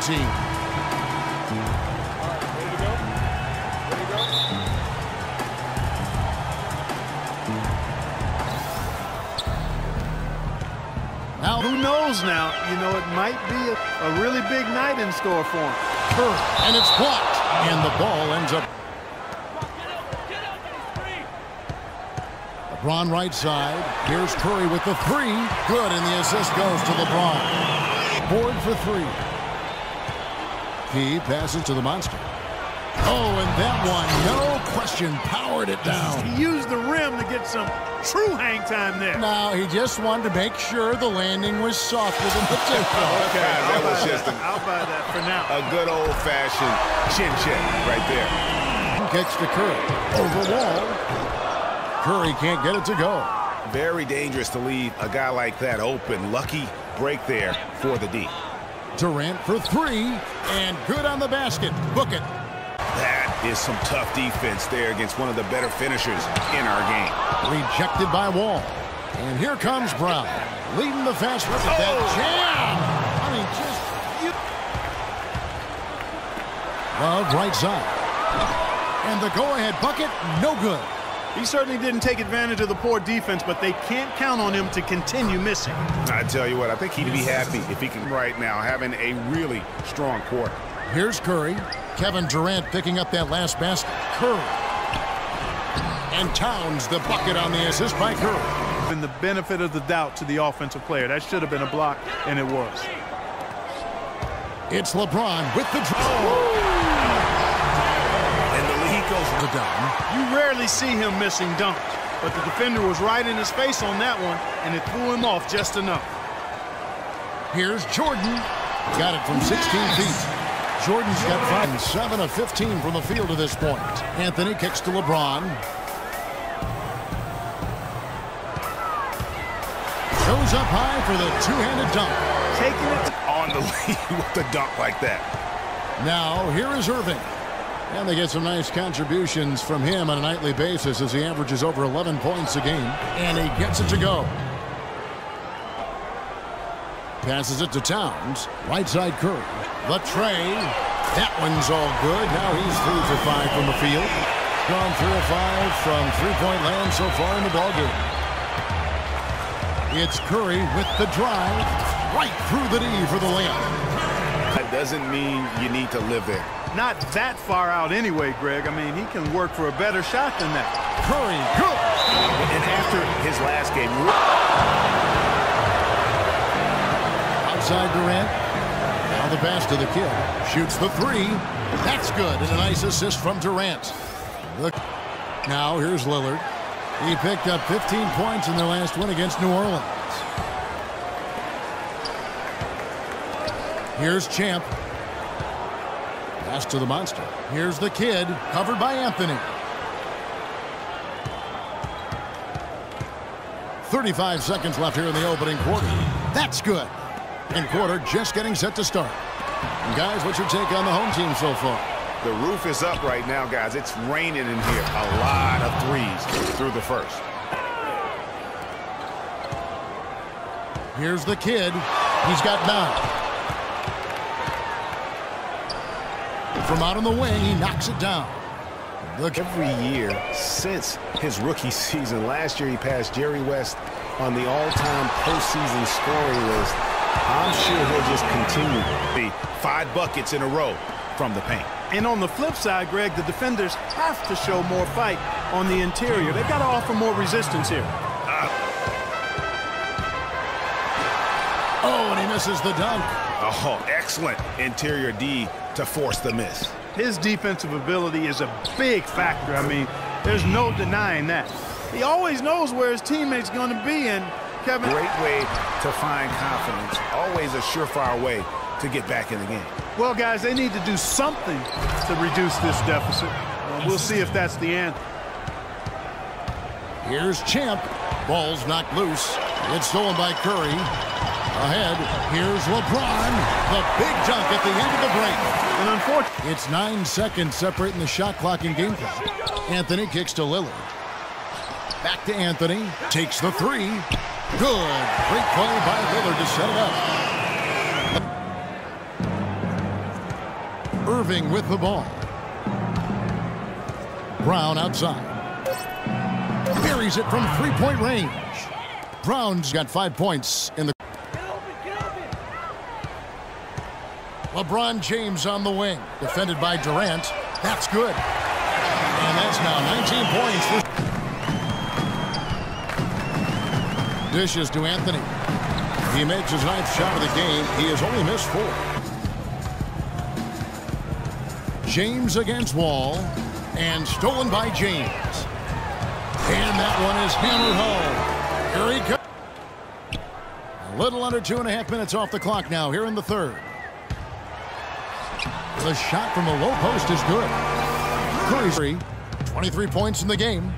team. Now, who knows now? You know, it might be a, a really big night in store for him. Curry, and it's blocked. And the ball ends up. LeBron right side. Here's Curry with the three. Good, and the assist goes to LeBron. Board for three. He passes to the monster. Oh, and that one, no question, powered it down. He used the rim to get some true hang time there. Now, he just wanted to make sure the landing was softer than the takeoff. Okay, that was just a, I'll buy that for now. a good old-fashioned chin check right there. Kicks to Curry. Over wall. Curry can't get it to go. Very dangerous to leave a guy like that open. Lucky break there for the D. Durant for three, and good on the basket. Book it. That is some tough defense there against one of the better finishers in our game. Rejected by Wall. And here comes Brown. Leading the fast break at that oh! jam. I mean, just... You... Love right side. And the go-ahead bucket, no good. He certainly didn't take advantage of the poor defense, but they can't count on him to continue missing. I tell you what, I think he'd be happy if he can right now having a really strong quarter. Here's Curry. Kevin Durant picking up that last basket. Curry. And Towns the bucket on the assist by Curry. Been the benefit of the doubt to the offensive player. That should have been a block, and it was. It's LeBron with the draw. Oh! The dime. You rarely see him missing dunks, but the defender was right in his face on that one, and it threw him off just enough. Here's Jordan. Got it from 16 feet. Jordan's got five and 7 of 15 from the field to this point. Anthony kicks to LeBron. Goes up high for the two-handed dunk. Taking it on the lead with the dunk like that. Now, here is Irving. And they get some nice contributions from him on a nightly basis as he averages over 11 points a game. And he gets it to go. Passes it to Towns. Right side Curry. The tray. That one's all good. Now he's three for five from the field. Gone three or five from three-point land so far in the ballgame. It's Curry with the drive. Right through the knee for the layup. That doesn't mean you need to live there. Not that far out anyway, Greg. I mean, he can work for a better shot than that. Curry, good. And after his last game, Outside Durant. Now the pass to the kid. Shoots the three. That's good. And a nice assist from Durant. Look. Now here's Lillard. He picked up 15 points in their last win against New Orleans. Here's Champ. Pass to the monster. Here's the kid. Covered by Anthony. 35 seconds left here in the opening quarter. That's good. And quarter just getting set to start. And guys, what's your take on the home team so far? the roof is up right now, guys. It's raining in here. A lot of threes through the first. Here's the kid. He's got nine. From out on the wing, he knocks it down. Look, Every year since his rookie season, last year he passed Jerry West on the all-time postseason scoring list. I'm sure he'll just continue the five buckets in a row from the paint. And on the flip side, Greg, the defenders have to show more fight on the interior. They've got to offer more resistance here. oh, and he misses the dunk. Oh, excellent interior D to force the miss. His defensive ability is a big factor. I mean, there's no denying that. He always knows where his teammate's going to be, and Kevin... Great way to find confidence. Always a surefire way to get back in the game. Well, guys, they need to do something to reduce this deficit. We'll see if that's the answer. Here's Champ. Ball's knocked loose. It's stolen by Curry. Ahead, here's LeBron. The big dunk at the end of the break. And unfortunately, It's nine seconds separating the shot clock and game clock. Anthony kicks to Lillard. Back to Anthony. Takes the three. Good. Great play by Lillard to set it up. Irving with the ball. Brown outside. Buries it from three-point range. Brown's got five points in the... LeBron James on the wing. Defended by Durant. That's good. And that's now 19 points. Dishes to Anthony. He makes his ninth shot of the game. He has only missed four. James against Wall. And stolen by James. And that one is hammered home. Here he comes. A little under two and a half minutes off the clock now here in the third. The shot from the low post is good. Three. 23 points in the game.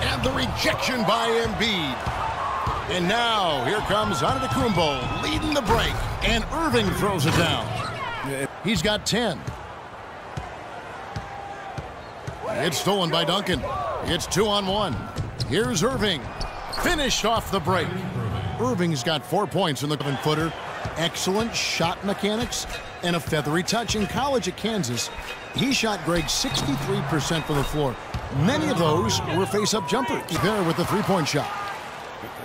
And the rejection by Embiid. And now here comes Antetokounmpo leading the break. And Irving throws it down. He's got 10. It's stolen by Duncan. It's two on one. Here's Irving. Finished off the break. Irving's got four points in the footer. Excellent shot mechanics and a feathery touch. In college at Kansas, he shot Greg 63% from the floor. Many of those were face-up jumpers. There with the three-point shot.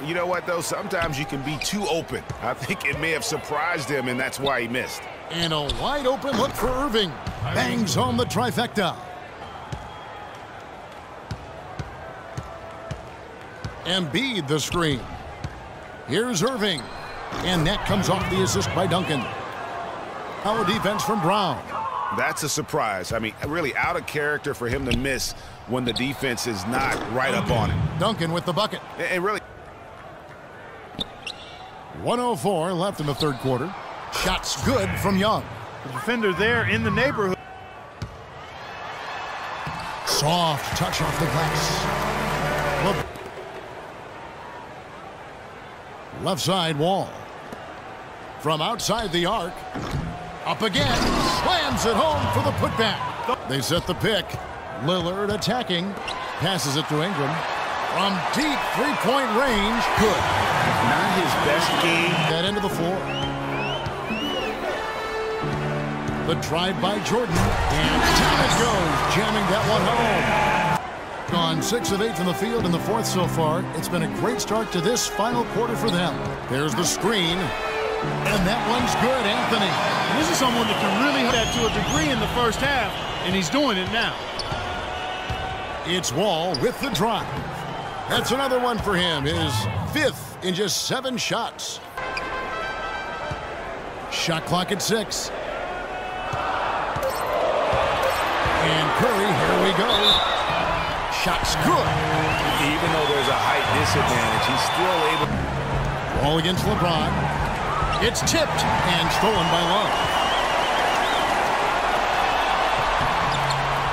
You know what, though? Sometimes you can be too open. I think it may have surprised him, and that's why he missed. And a wide open look for Irving. Bangs home the trifecta. Embiid the screen. Here's Irving. And that comes off the assist by Duncan. Our defense from Brown. That's a surprise. I mean, really out of character for him to miss when the defense is not right up on him. Duncan with the bucket. And really... 104 left in the third quarter. Shots good from Young. The defender there in the neighborhood. Soft touch off the glass. Left side wall. From outside the arc. Up again. Slams it home for the putback. They set the pick. Lillard attacking. Passes it to Ingram. From deep three-point range. Good. Not his best game. That end of the floor. The drive by Jordan. And down it goes. Jamming that one home. Gone six of eight from the field in the fourth so far. It's been a great start to this final quarter for them. There's the screen. And that one's good, Anthony. This is someone that can really hit that to a degree in the first half, and he's doing it now. It's Wall with the drive. That's another one for him. His fifth in just seven shots. Shot clock at six. And Curry, here we go. Shot's good. Even though there's a height disadvantage, he's still able... Wall against LeBron. It's tipped and stolen by Love.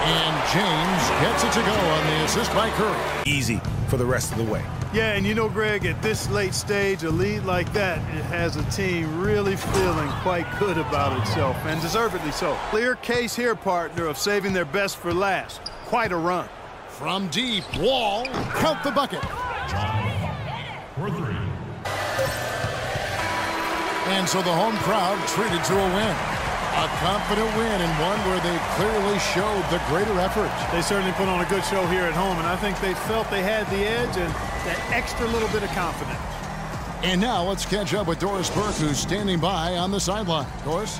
And James gets it to go on the assist by Curry. Easy for the rest of the way. Yeah, and you know, Greg, at this late stage, a lead like that, it has a team really feeling quite good about itself, and deservedly so. Clear case here, partner, of saving their best for last. Quite a run. From deep, Wall, count the bucket. And so the home crowd treated to a win. A confident win and one where they clearly showed the greater effort. They certainly put on a good show here at home, and I think they felt they had the edge and that extra little bit of confidence. And now let's catch up with Doris Burke, who's standing by on the sideline. Doris?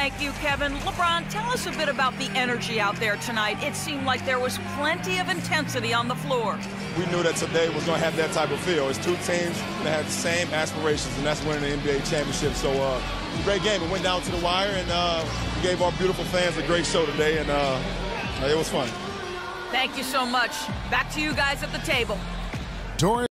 Thank you, Kevin. LeBron, tell us a bit about the energy out there tonight. It seemed like there was plenty of intensity on the floor. We knew that today was going to have that type of feel. It's two teams that have the same aspirations, and that's winning the NBA championship. So, uh, a great game. It went down to the wire, and uh, we gave our beautiful fans a great show today, and uh, it was fun. Thank you so much. Back to you guys at the table. Doris?